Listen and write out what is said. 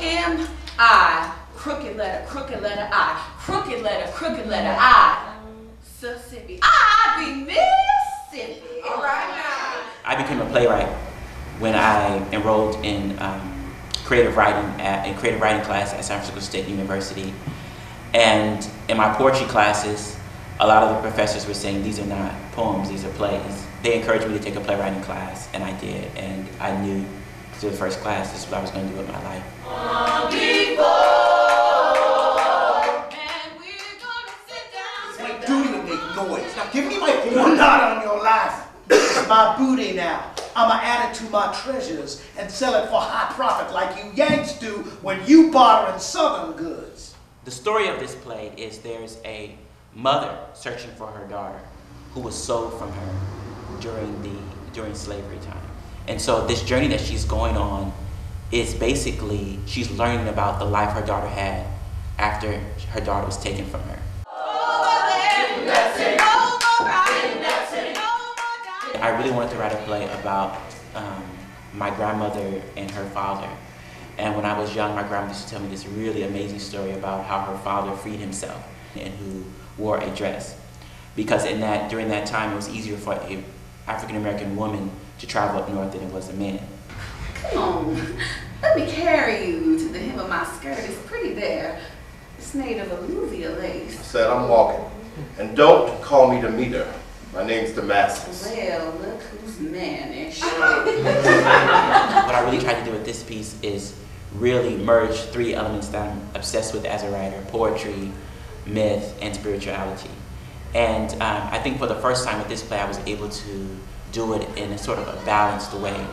M I, crooked letter, crooked letter I, crooked letter, crooked letter I, Mississippi. I be Mississippi. All right now. I became a playwright when I enrolled in um, creative writing at a creative writing class at San Francisco State University. And in my poetry classes, a lot of the professors were saying these are not poems, these are plays. They encouraged me to take a playwriting class, and I did. And I knew through the first class this is what I was going to do with my life. My duty to make noise. Now give me my phone. Not on your life. It's my booty now. I'ma add it to my treasures and sell it for high profit like you Yanks do when you barter in southern goods. The story of this play is there's a mother searching for her daughter who was sold from her during the during slavery time. And so this journey that she's going on is basically she's learning about the life her daughter had after her daughter was taken from her. I really wanted to write a play about um, my grandmother and her father. And when I was young, my grandmother used to tell me this really amazing story about how her father freed himself and who wore a dress. Because in that, during that time, it was easier for African American woman to travel up north than it was a man. Come on, let me carry you to the hem of my skirt. It's pretty there. It's made of alluvia lace. I said I'm walking. And don't call me Demeter. My name's Damascus. Well, look who's mannish. what I really tried to do with this piece is really merge three elements that I'm obsessed with as a writer poetry, myth, and spirituality. And um, I think for the first time with this play, I was able to do it in a sort of a balanced way.